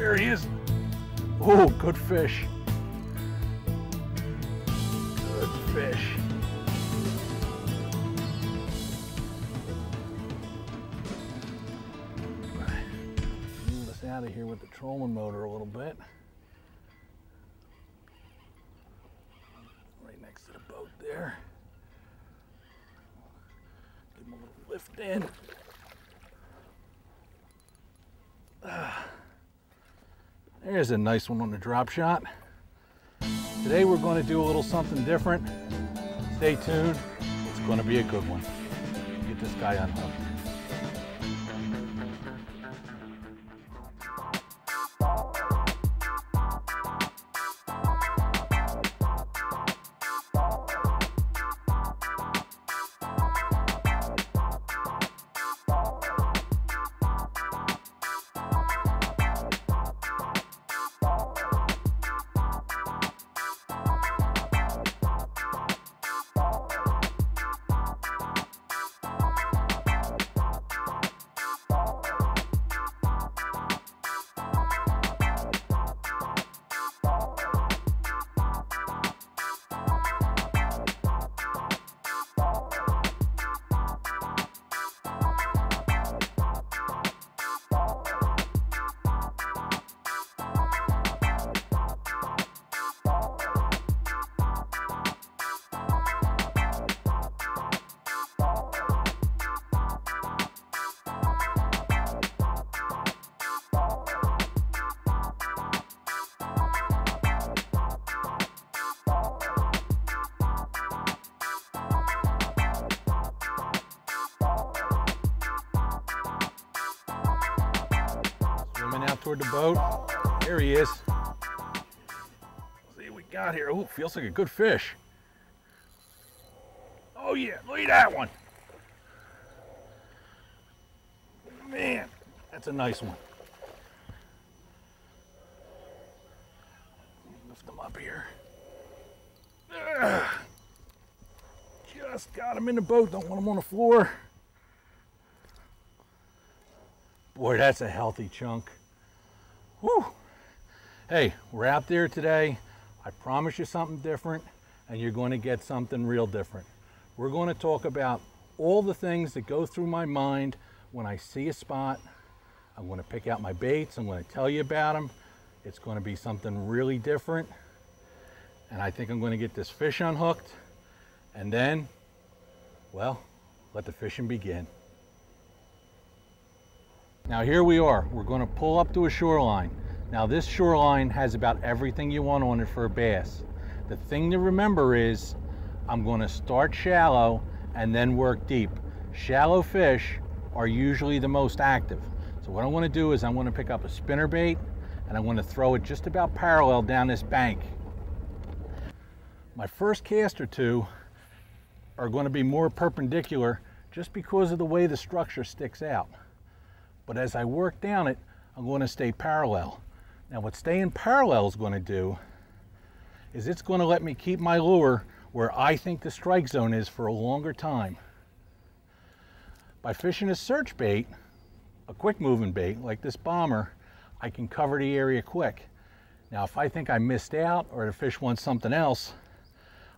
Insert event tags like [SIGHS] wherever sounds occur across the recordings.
There he is. Oh, good fish. Good fish. Move us out of here with the trolling motor a little bit. Right next to the boat there. Give him a little lift in. Ah. There's a nice one on the drop shot. Today we're going to do a little something different. Stay tuned. It's going to be a good one. Get this guy unhooked. Toward the boat. There he is. see what we got here. Oh, feels like a good fish. Oh yeah, look at that one. Man, that's a nice one. Lift him up here. Just got him in the boat. Don't want him on the floor. Boy, that's a healthy chunk. Whew. Hey, we're out there today. I promise you something different, and you're going to get something real different. We're going to talk about all the things that go through my mind when I see a spot. I'm going to pick out my baits. I'm going to tell you about them. It's going to be something really different. And I think I'm going to get this fish unhooked. And then, well, let the fishing begin. Now here we are, we're gonna pull up to a shoreline. Now this shoreline has about everything you want on it for a bass. The thing to remember is, I'm gonna start shallow and then work deep. Shallow fish are usually the most active. So what I'm gonna do is I'm gonna pick up a spinner bait and I'm gonna throw it just about parallel down this bank. My first cast or two are gonna be more perpendicular just because of the way the structure sticks out. But as I work down it, I'm going to stay parallel. Now what staying parallel is going to do is it's going to let me keep my lure where I think the strike zone is for a longer time. By fishing a search bait, a quick moving bait like this bomber, I can cover the area quick. Now if I think I missed out or the fish wants something else,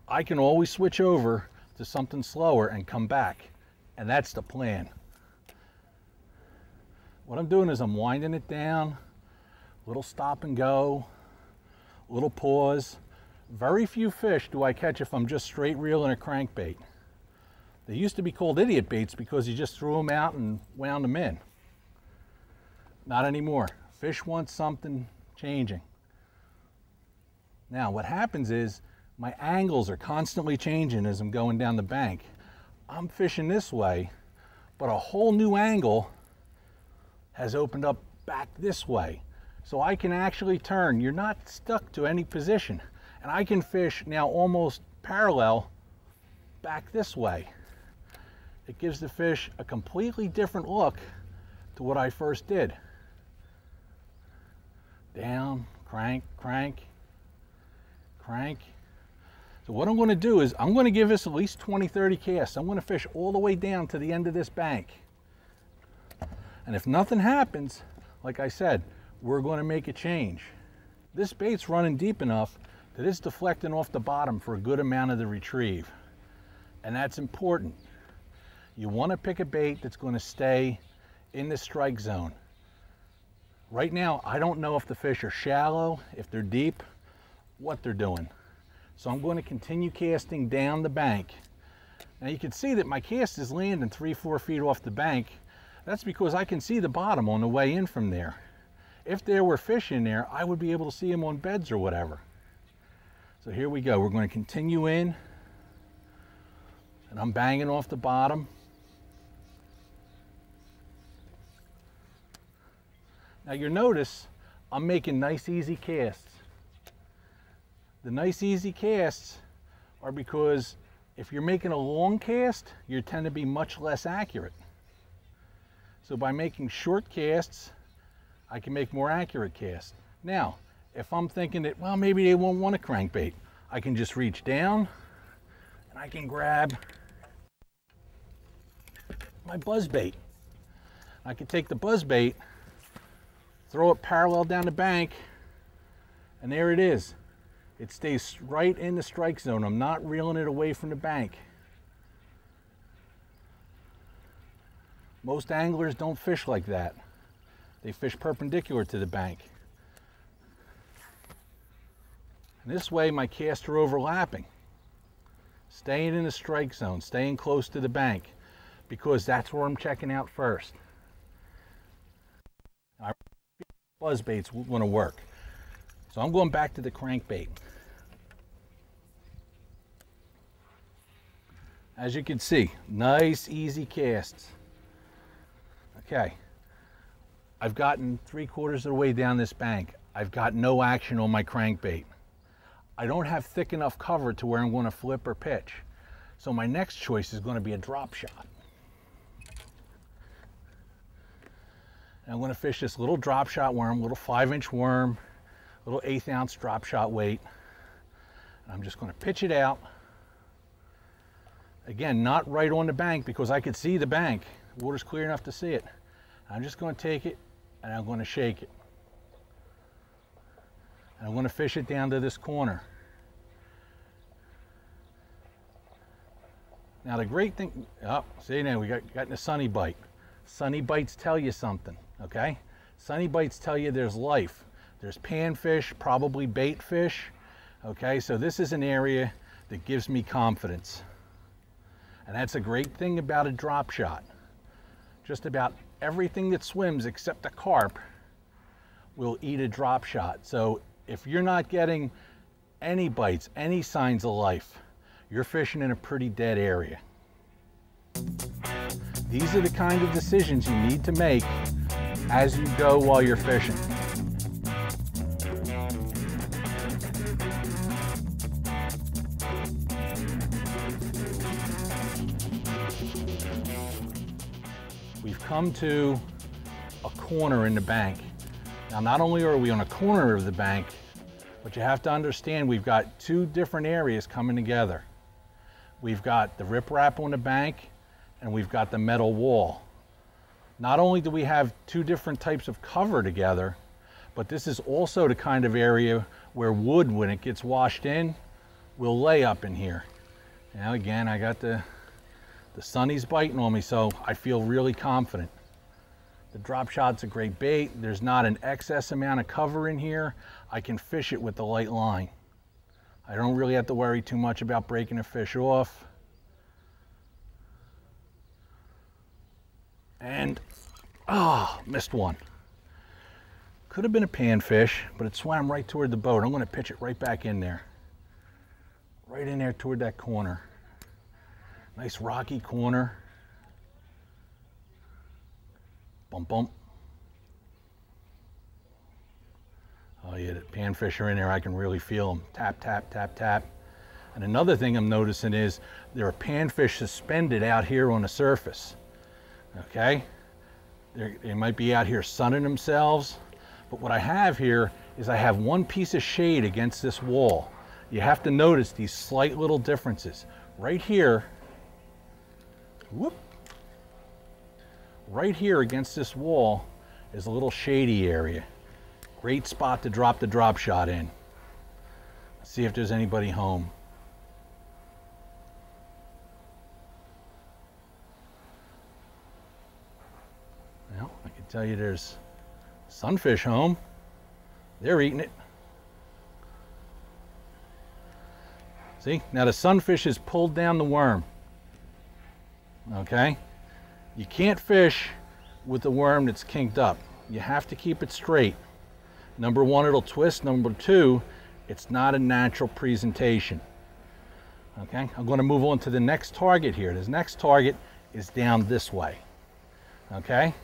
I can always switch over to something slower and come back. And that's the plan. What I'm doing is I'm winding it down, little stop and go, little pause. Very few fish do I catch if I'm just straight reeling a crankbait. They used to be called idiot baits because you just threw them out and wound them in. Not anymore. Fish want something changing. Now what happens is my angles are constantly changing as I'm going down the bank. I'm fishing this way, but a whole new angle has opened up back this way. So I can actually turn. You're not stuck to any position. And I can fish now almost parallel back this way. It gives the fish a completely different look to what I first did. Down, crank, crank, crank. So what I'm going to do is I'm going to give this at least 20, 30 casts. I'm going to fish all the way down to the end of this bank. And if nothing happens, like I said, we're going to make a change. This bait's running deep enough that it's deflecting off the bottom for a good amount of the retrieve. And that's important. You want to pick a bait that's going to stay in the strike zone. Right now, I don't know if the fish are shallow, if they're deep, what they're doing. So I'm going to continue casting down the bank. Now you can see that my cast is landing three, four feet off the bank. That's because I can see the bottom on the way in from there. If there were fish in there, I would be able to see them on beds or whatever. So here we go. We're going to continue in. And I'm banging off the bottom. Now you'll notice I'm making nice easy casts. The nice easy casts are because if you're making a long cast, you tend to be much less accurate. So by making short casts, I can make more accurate casts. Now, if I'm thinking that, well, maybe they won't want a crankbait, I can just reach down and I can grab my buzz bait. I can take the buzz bait throw it parallel down the bank, and there it is. It stays right in the strike zone. I'm not reeling it away from the bank. Most anglers don't fish like that. They fish perpendicular to the bank. And this way my casts are overlapping. Staying in the strike zone, staying close to the bank, because that's where I'm checking out first buzz baits want to work. So I'm going back to the crankbait. As you can see, nice easy casts. Okay, I've gotten three quarters of the way down this bank. I've got no action on my crankbait. I don't have thick enough cover to where I'm going to flip or pitch. So my next choice is going to be a drop shot. And I'm gonna fish this little drop shot worm, little five inch worm, little eighth ounce drop shot weight. And I'm just gonna pitch it out. Again, not right on the bank because I could see the bank. The water's clear enough to see it. I'm just gonna take it and I'm gonna shake it. And I'm gonna fish it down to this corner. Now the great thing, oh, see now we got, got a sunny bite. Sunny bites tell you something okay? Sunny bites tell you there's life. There's panfish, probably bait fish, okay? So this is an area that gives me confidence. And that's a great thing about a drop shot. Just about everything that swims except a carp will eat a drop shot. So if you're not getting any bites, any signs of life, you're fishing in a pretty dead area. These are the kind of decisions you need to make as you go while you're fishing. Come to a corner in the bank. Now, not only are we on a corner of the bank, but you have to understand we've got two different areas coming together. We've got the riprap on the bank and we've got the metal wall. Not only do we have two different types of cover together, but this is also the kind of area where wood, when it gets washed in, will lay up in here. Now again, I got the, the sunny's biting on me, so I feel really confident. The drop shot's a great bait. There's not an excess amount of cover in here. I can fish it with the light line. I don't really have to worry too much about breaking a fish off. And, oh, missed one. Could have been a panfish, but it swam right toward the boat. I'm gonna pitch it right back in there. Right in there toward that corner. Nice rocky corner. Bump, bump. Oh yeah, the panfish are in there. I can really feel them. Tap, tap, tap, tap. And another thing I'm noticing is there are panfish suspended out here on the surface okay? They're, they might be out here sunning themselves, but what I have here is I have one piece of shade against this wall. You have to notice these slight little differences. Right here, whoop, right here against this wall is a little shady area. Great spot to drop the drop shot in. See if there's anybody home. Well, I can tell you there's sunfish home. They're eating it. See, now the sunfish has pulled down the worm. Okay? You can't fish with a worm that's kinked up. You have to keep it straight. Number one, it'll twist. Number two, it's not a natural presentation. Okay, I'm going to move on to the next target here. This next target is down this way. Okay,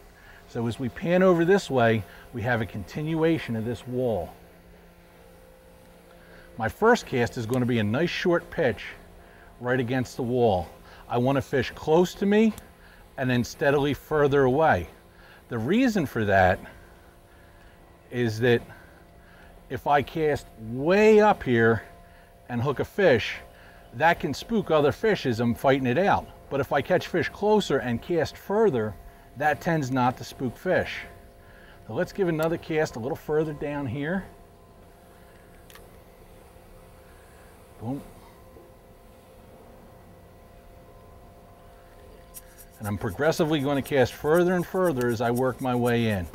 so as we pan over this way, we have a continuation of this wall. My first cast is going to be a nice short pitch right against the wall. I want to fish close to me and then steadily further away. The reason for that is that if I cast way up here and hook a fish, that can spook other fish as I'm fighting it out. But if I catch fish closer and cast further, that tends not to spook fish. So let's give another cast a little further down here. Boom. And I'm progressively going to cast further and further as I work my way in.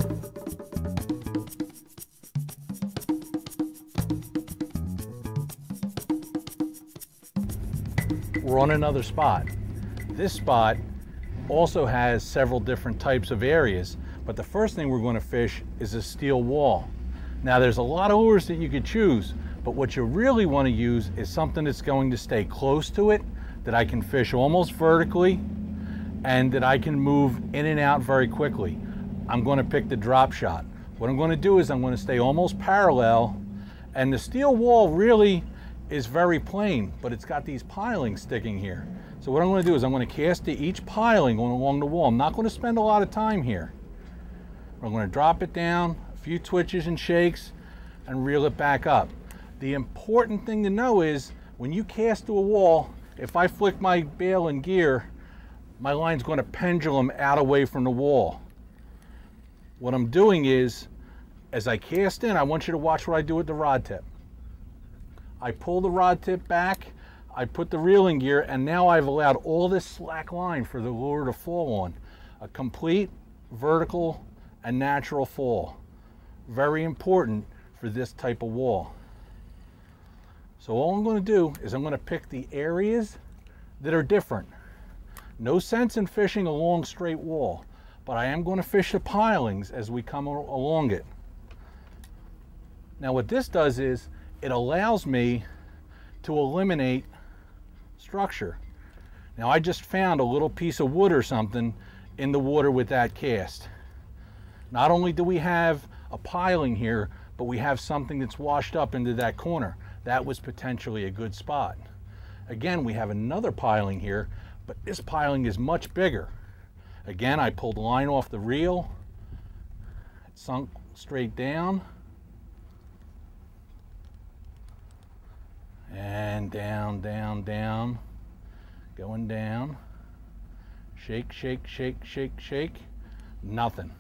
We're on another spot. This spot also has several different types of areas, but the first thing we're going to fish is a steel wall. Now there's a lot of lures that you could choose, but what you really want to use is something that's going to stay close to it, that I can fish almost vertically, and that I can move in and out very quickly. I'm going to pick the drop shot. What I'm going to do is I'm going to stay almost parallel, and the steel wall really is very plain, but it's got these pilings sticking here. So what I'm going to do is I'm going to cast to each piling going along the wall. I'm not going to spend a lot of time here. I'm going to drop it down, a few twitches and shakes, and reel it back up. The important thing to know is when you cast to a wall, if I flick my bail and gear, my line's going to pendulum out away from the wall. What I'm doing is, as I cast in, I want you to watch what I do with the rod tip. I pull the rod tip back, I put the reeling gear, and now I've allowed all this slack line for the lure to fall on. A complete vertical and natural fall. Very important for this type of wall. So all I'm going to do is I'm going to pick the areas that are different. No sense in fishing a long straight wall, but I am going to fish the pilings as we come along it. Now what this does is it allows me to eliminate structure. Now I just found a little piece of wood or something in the water with that cast. Not only do we have a piling here, but we have something that's washed up into that corner that was potentially a good spot. Again, we have another piling here, but this piling is much bigger. Again, I pulled line off the reel. It sunk straight down. And down, down, down. Going down. Shake, shake, shake, shake, shake. Nothing.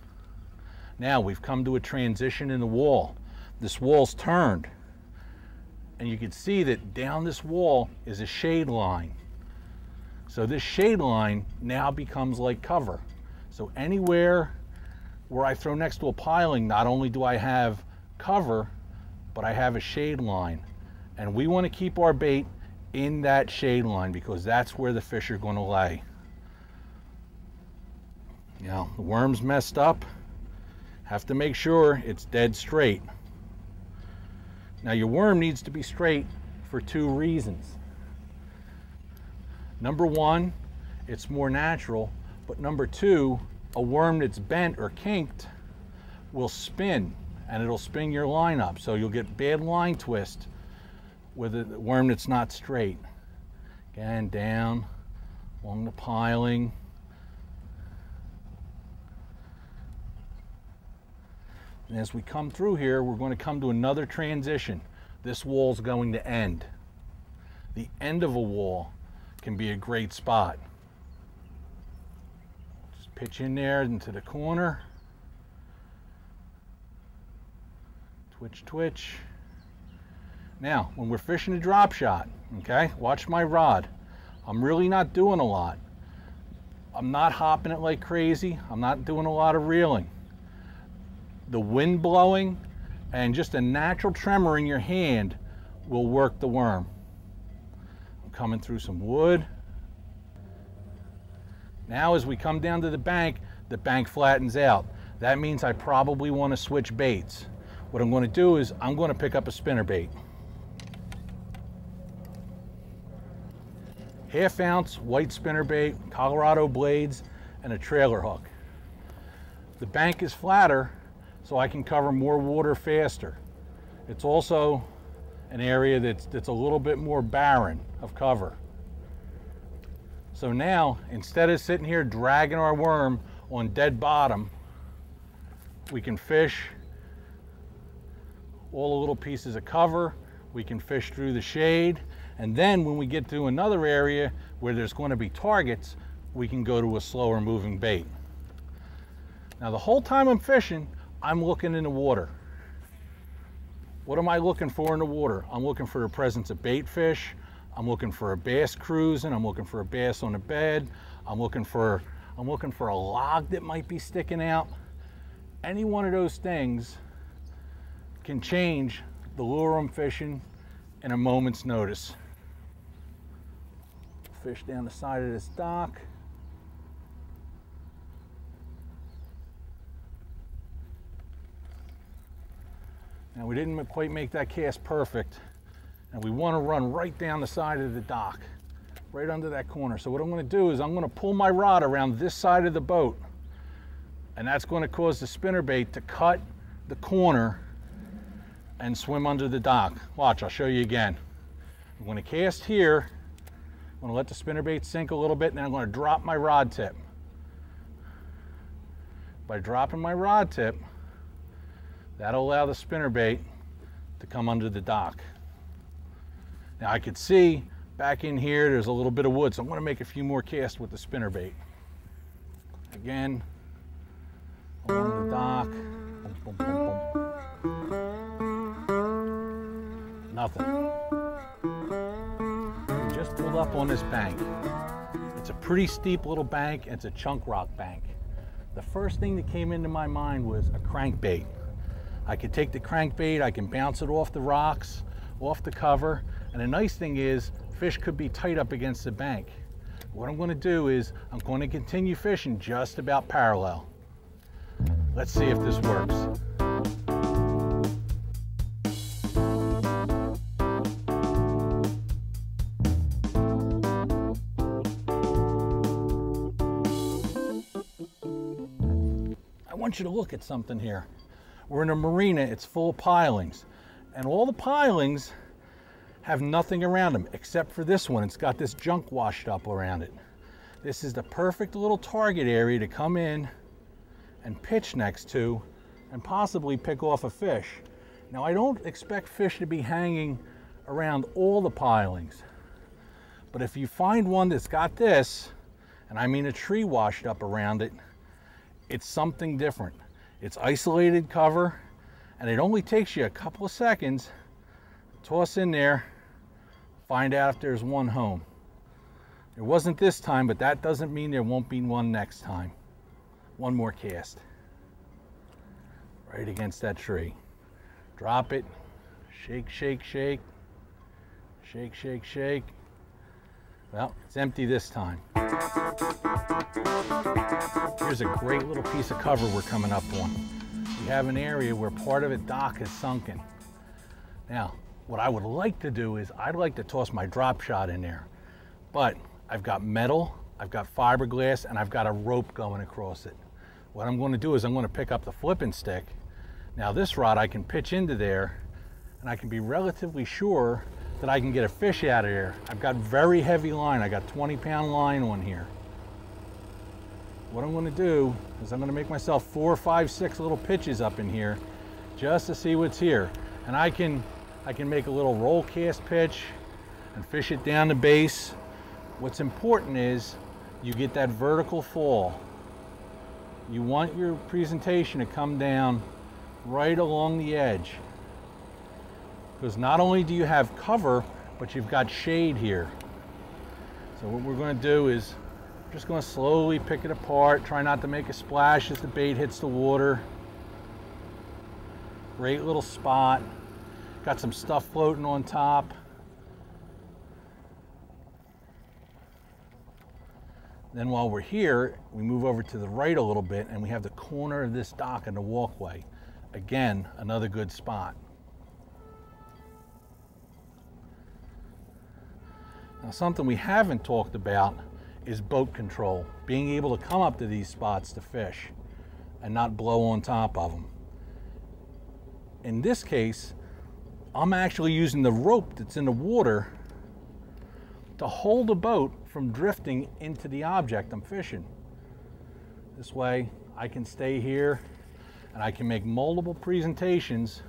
Now we've come to a transition in the wall. This wall's turned and you can see that down this wall is a shade line. So this shade line now becomes like cover. So anywhere where I throw next to a piling, not only do I have cover, but I have a shade line. And we want to keep our bait in that shade line because that's where the fish are going to lay. You know, the worm's messed up. Have to make sure it's dead straight. Now your worm needs to be straight for two reasons. Number one, it's more natural, but number two, a worm that's bent or kinked will spin and it'll spin your line up. So you'll get bad line twist with a worm that's not straight. Again, down along the piling. And as we come through here, we're going to come to another transition. This wall's going to end. The end of a wall can be a great spot. Just pitch in there into the corner. Twitch, twitch. Now, when we're fishing a drop shot, okay, watch my rod. I'm really not doing a lot. I'm not hopping it like crazy. I'm not doing a lot of reeling. The wind blowing and just a natural tremor in your hand will work the worm. Coming through some wood. Now as we come down to the bank, the bank flattens out. That means I probably want to switch baits. What I'm going to do is I'm going to pick up a spinner bait. Half ounce white spinner bait, Colorado blades, and a trailer hook. The bank is flatter, so I can cover more water faster. It's also an area that's, that's a little bit more barren of cover. So now, instead of sitting here dragging our worm on dead bottom, we can fish all the little pieces of cover. We can fish through the shade. And then when we get to another area where there's going to be targets, we can go to a slower moving bait. Now the whole time I'm fishing, I'm looking in the water. What am I looking for in the water? I'm looking for the presence of bait fish. I'm looking for a bass cruising. I'm looking for a bass on the bed. I'm looking for I'm looking for a log that might be sticking out. Any one of those things can change the lure I'm fishing in a moment's notice. Fish down the side of this dock. Now we didn't quite make that cast perfect and we want to run right down the side of the dock, right under that corner. So what I'm going to do is I'm going to pull my rod around this side of the boat and that's going to cause the spinnerbait to cut the corner and swim under the dock. Watch, I'll show you again. I'm going to cast here. I'm going to let the spinnerbait sink a little bit and then I'm going to drop my rod tip. By dropping my rod tip, That'll allow the spinnerbait to come under the dock. Now I could see back in here, there's a little bit of wood, so I'm gonna make a few more casts with the spinnerbait. Again, along the dock, boom, boom, boom, Nothing. We just pulled up on this bank. It's a pretty steep little bank, it's a chunk rock bank. The first thing that came into my mind was a crankbait. I can take the crankbait, I can bounce it off the rocks, off the cover, and the nice thing is fish could be tight up against the bank. What I'm gonna do is I'm gonna continue fishing just about parallel. Let's see if this works. I want you to look at something here. We're in a marina, it's full of pilings. And all the pilings have nothing around them except for this one. It's got this junk washed up around it. This is the perfect little target area to come in and pitch next to and possibly pick off a fish. Now I don't expect fish to be hanging around all the pilings, but if you find one that's got this, and I mean a tree washed up around it, it's something different. It's isolated cover and it only takes you a couple of seconds toss in there find out if there's one home. There wasn't this time but that doesn't mean there won't be one next time. One more cast. Right against that tree. Drop it. Shake shake shake. Shake shake shake well it's empty this time Here's a great little piece of cover we're coming up on. We have an area where part of a dock is sunken. Now, what I would like to do is I'd like to toss my drop shot in there, but I've got metal, I've got fiberglass, and I've got a rope going across it. What I'm going to do is I'm going to pick up the flipping stick. Now this rod I can pitch into there and I can be relatively sure that I can get a fish out of here. I've got very heavy line. I got 20 pound line on here what I'm to do is I'm going to make myself four, five, six little pitches up in here just to see what's here. And I can, I can make a little roll cast pitch and fish it down the base. What's important is you get that vertical fall. You want your presentation to come down right along the edge. Because not only do you have cover, but you've got shade here. So what we're going to do is just going to slowly pick it apart. Try not to make a splash as the bait hits the water. Great little spot. Got some stuff floating on top. Then while we're here, we move over to the right a little bit and we have the corner of this dock and the walkway. Again, another good spot. Now something we haven't talked about is boat control. Being able to come up to these spots to fish and not blow on top of them. In this case, I'm actually using the rope that's in the water to hold the boat from drifting into the object I'm fishing. This way I can stay here and I can make multiple presentations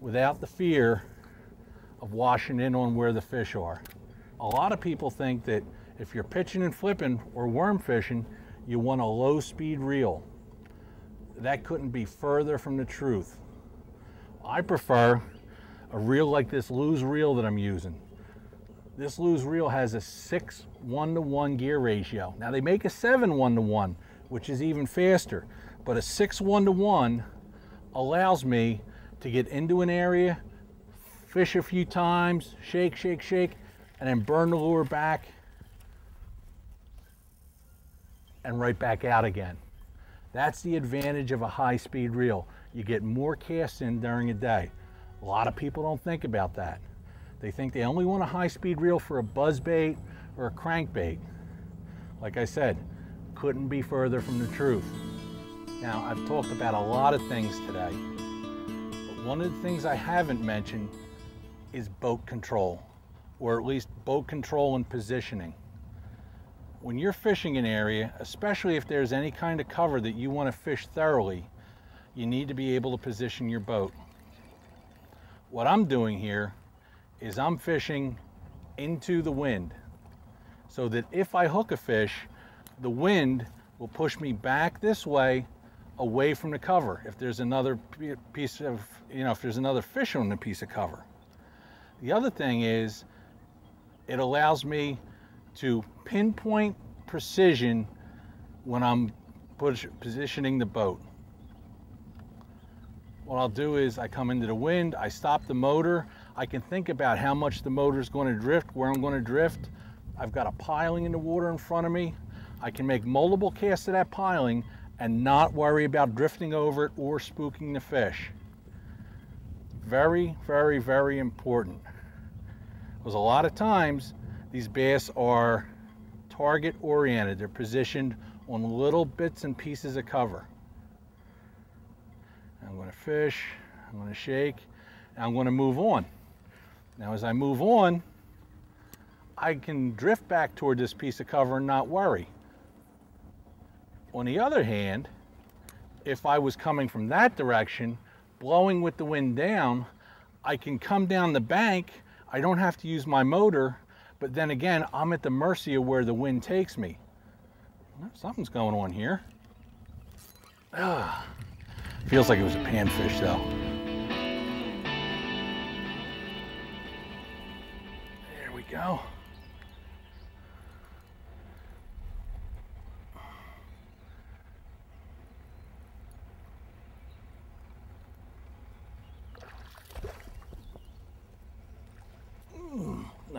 without the fear of washing in on where the fish are. A lot of people think that if you're pitching and flipping or worm fishing, you want a low speed reel. That couldn't be further from the truth. I prefer a reel like this Lew's reel that I'm using. This Lew's reel has a six one to one gear ratio. Now they make a seven one to one, which is even faster, but a six one to one allows me to get into an area, fish a few times, shake, shake, shake, and then burn the lure back and right back out again. That's the advantage of a high speed reel. You get more casts in during a day. A lot of people don't think about that. They think they only want a high-speed reel for a buzz bait or a crankbait. Like I said, couldn't be further from the truth. Now, I've talked about a lot of things today, but one of the things I haven't mentioned is boat control, or at least boat control and positioning. When you're fishing an area, especially if there's any kind of cover that you want to fish thoroughly, you need to be able to position your boat. What I'm doing here is I'm fishing into the wind so that if I hook a fish, the wind will push me back this way away from the cover if there's another piece of, you know, if there's another fish on the piece of cover. The other thing is it allows me to pinpoint precision when I'm positioning the boat. What I'll do is I come into the wind, I stop the motor, I can think about how much the motor is going to drift, where I'm going to drift. I've got a piling in the water in front of me. I can make multiple casts of that piling and not worry about drifting over it or spooking the fish. Very, very, very important. Because a lot of times these bass are target oriented. They're positioned on little bits and pieces of cover. I'm going to fish, I'm going to shake, I'm going to move on. Now as I move on, I can drift back toward this piece of cover and not worry. On the other hand, if I was coming from that direction, blowing with the wind down, I can come down the bank. I don't have to use my motor, but then again, I'm at the mercy of where the wind takes me. Something's going on here. Ah, [SIGHS] feels like it was a panfish though. There we go.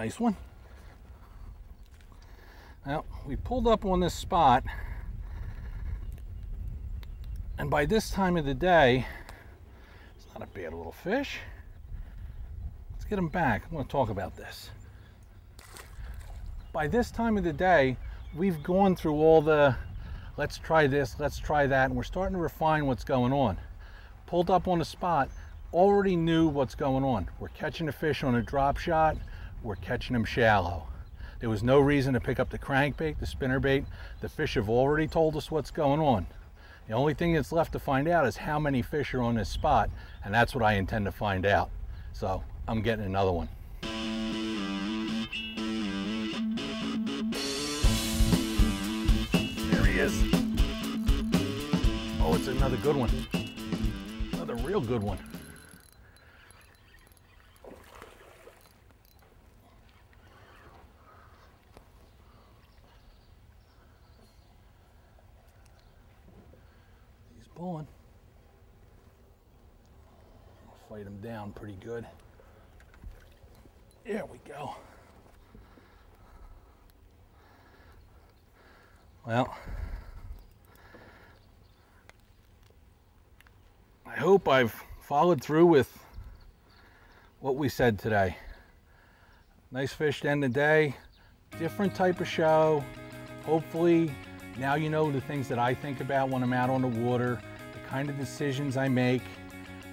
Nice one. Now, we pulled up on this spot, and by this time of the day, it's not a bad little fish. Let's get him back. I'm going to talk about this by this time of the day, we've gone through all the let's try this, let's try that, and we're starting to refine what's going on. Pulled up on the spot, already knew what's going on. We're catching a fish on a drop shot, we're catching them shallow. There was no reason to pick up the crankbait, the spinnerbait. The fish have already told us what's going on. The only thing that's left to find out is how many fish are on this spot, and that's what I intend to find out. So I'm getting another one. There he is. Oh, it's another good one. Another real good one. Pulling. Fight him down pretty good. There we go. Well, I hope I've followed through with what we said today. Nice fish to end the day, different type of show. Hopefully now you know the things that I think about when I'm out on the water, the kind of decisions I make,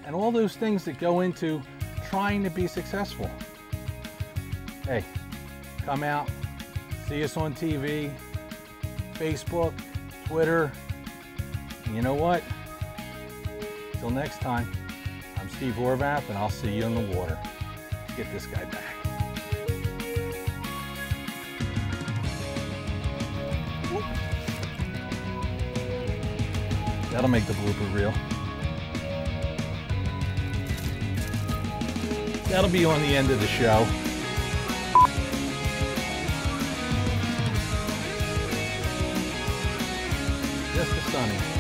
and all those things that go into trying to be successful. Hey, come out, see us on TV, Facebook, Twitter. You know what? Till next time, I'm Steve Horvath, and I'll see you in the water. Get this guy back. That'll make the blooper reel. That'll be on the end of the show. Just a sunny.